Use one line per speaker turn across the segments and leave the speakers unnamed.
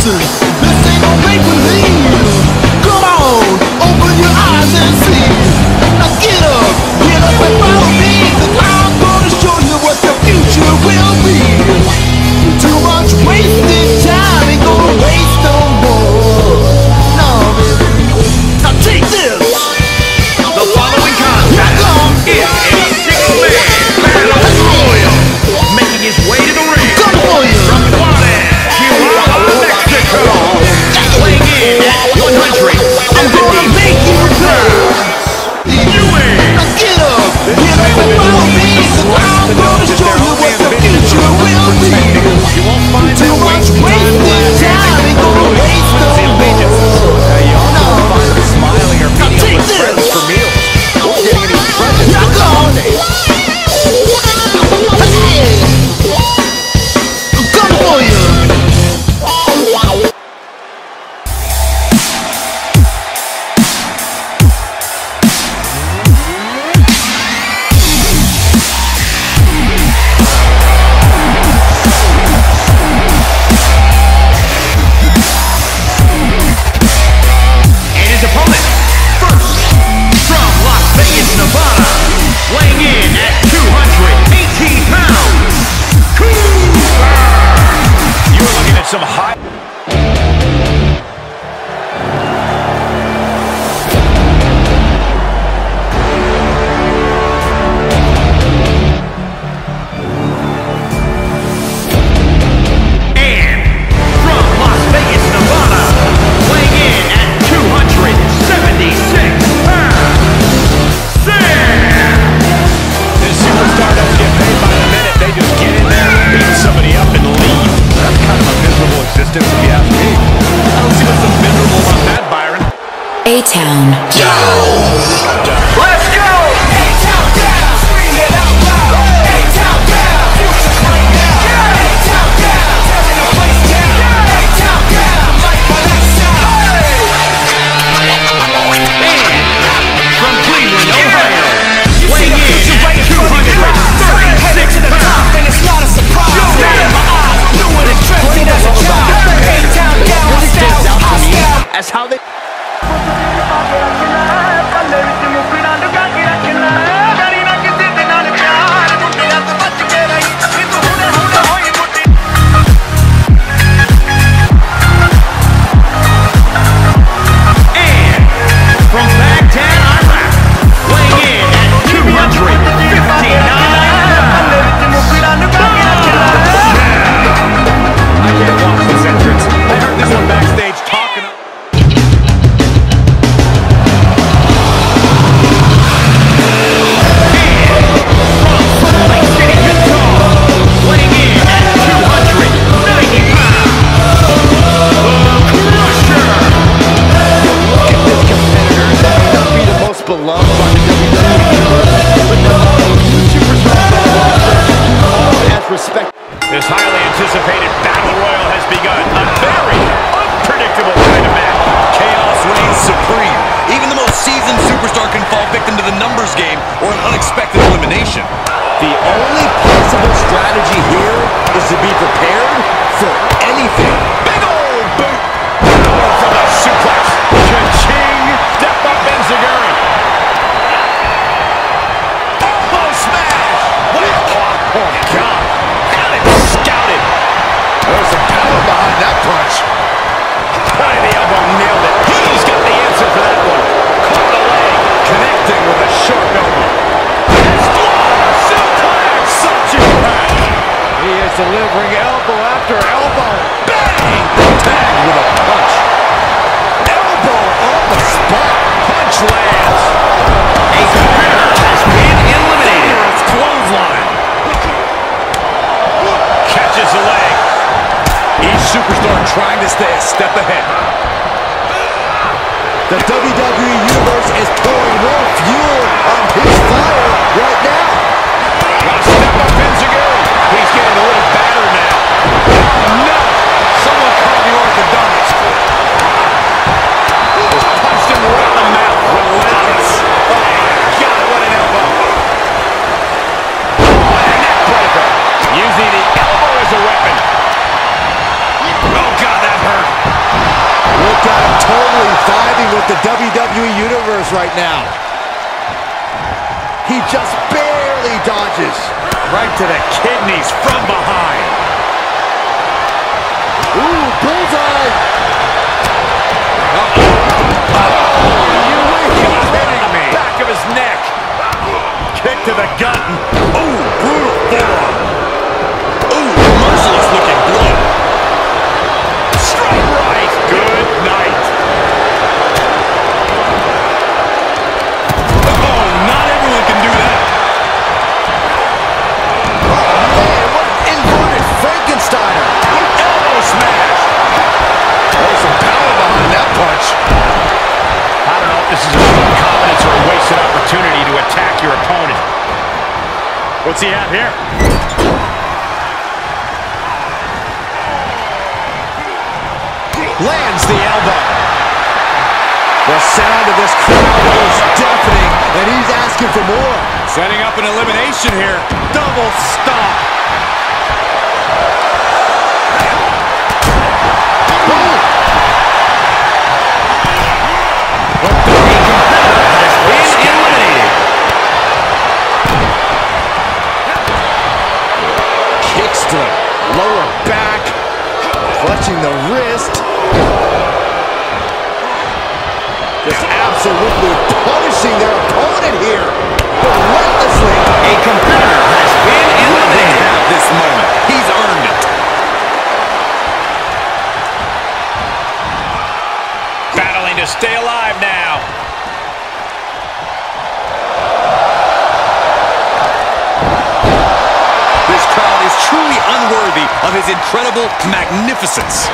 す 100.
I'm the
expect.
This
highly anticipated battle royal has begun. A very unpredictable kind of match.
Chaos reigns supreme. Even the most seasoned superstar can fall victim to the numbers game or an unexpected elimination.
The only possible strategy here is to be prepared for anything. Big old boot delivering elbow after elbow. Bang! Tag with a punch. Elbow on the spot. Punch lands.
A competitor has been eliminated.
Clothesline. Catches the leg.
Each superstar trying to stay a step ahead.
The WWE Universe is pouring more fuel on people. The
WWE Universe right now. He just barely dodges.
Right to the kidneys from behind.
Ooh, bullseye.
Hitting me. Back of his neck. Kick to the gut. Ooh, brutal forearm.
Ooh, merciless looking blow.
What's he have here?
Lands the elbow. The sound of this crowd is deafening, and he's asking for more.
Setting up an elimination here.
Double stop.
Been oh! Magnificence.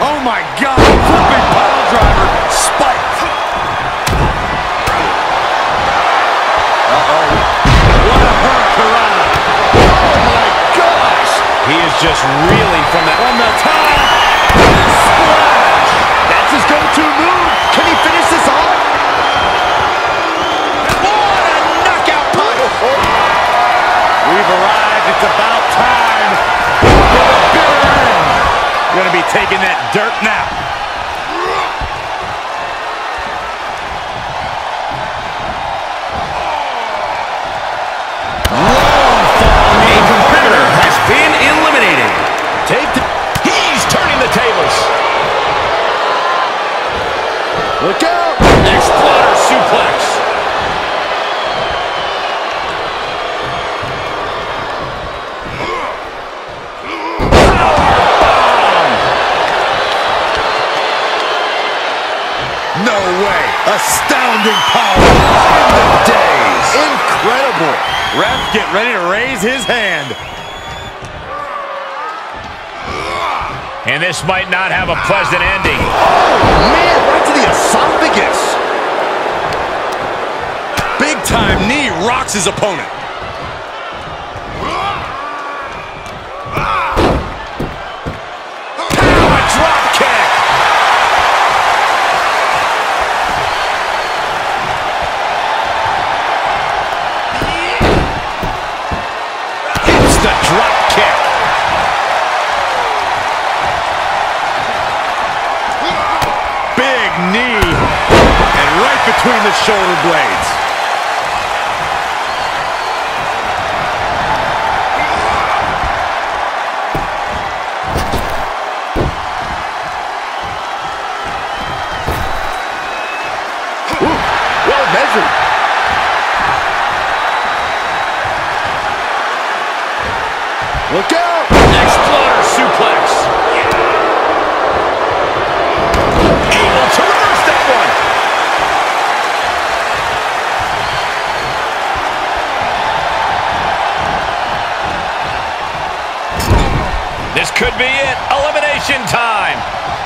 Oh my God! Flipping pile driver. Spike. Uh-oh. What a hurricanrana. Oh my gosh! He is just reeling from that. From the top.
Astounding power. End of days. Incredible.
Ref, get ready to raise his hand. And this might not have a pleasant ending.
Oh, Man, right to the esophagus.
Big time knee rocks his opponent.
Between the shoulder blades.
Well measured. Look out!
Exploder suplex. This could be it. Elimination time.